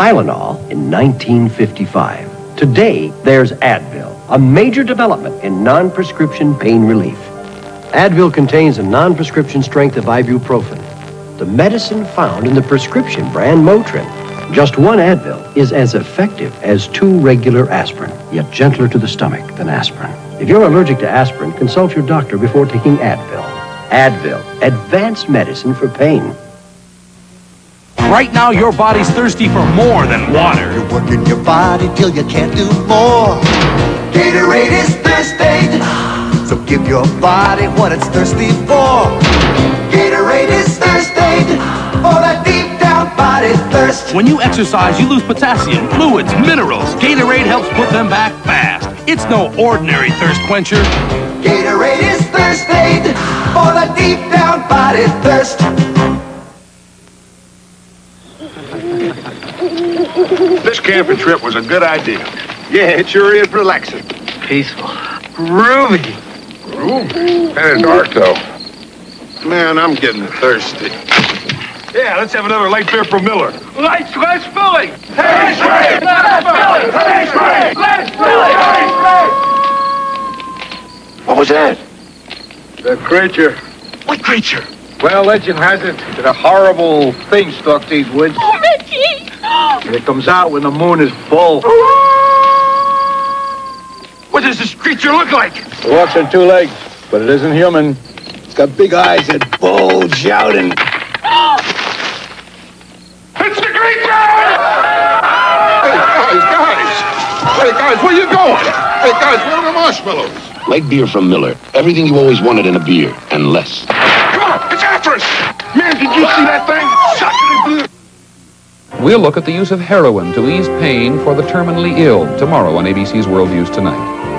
Tylenol in 1955. Today, there's Advil, a major development in non-prescription pain relief. Advil contains a non-prescription strength of ibuprofen, the medicine found in the prescription brand Motrin. Just one Advil is as effective as two regular aspirin, yet gentler to the stomach than aspirin. If you're allergic to aspirin, consult your doctor before taking Advil. Advil, advanced medicine for pain. Right now, your body's thirsty for more than water. You're working your body till you can't do more. Gatorade is thirsty, so give your body what it's thirsty for. Gatorade is thirsty for that deep down body thirst. When you exercise, you lose potassium, fluids, minerals. Gatorade helps put them back fast. It's no ordinary thirst quencher. Gatorade is thirsty for that deep down body thirst. This camping trip was a good idea. Yeah, it sure is relaxing. Peaceful. Groovy. Groovy? kind of dark, though. Man, I'm getting thirsty. Yeah, let's have another Lite beer from Miller. Lights, less filling! Hey, straight! Less filling! Hey, straight! Less filling! Hey, straight! What was that? The creature. What creature? Well, legend has it that a horrible thing stalked these woods. Oh, Mickey! And it comes out when the moon is full. What does this creature look like? It walks on two legs, but it isn't human. It's got big eyes that bulge out and... It's the creature! Hey, guys, guys! Hey, guys, where you going? Hey, guys, where are the marshmallows? Lite beer from Miller. Everything you always wanted in a beer, and less. Come on, it's after us! Man, did you see that thing? We'll look at the use of heroin to ease pain for the terminally ill tomorrow on ABC's World News Tonight.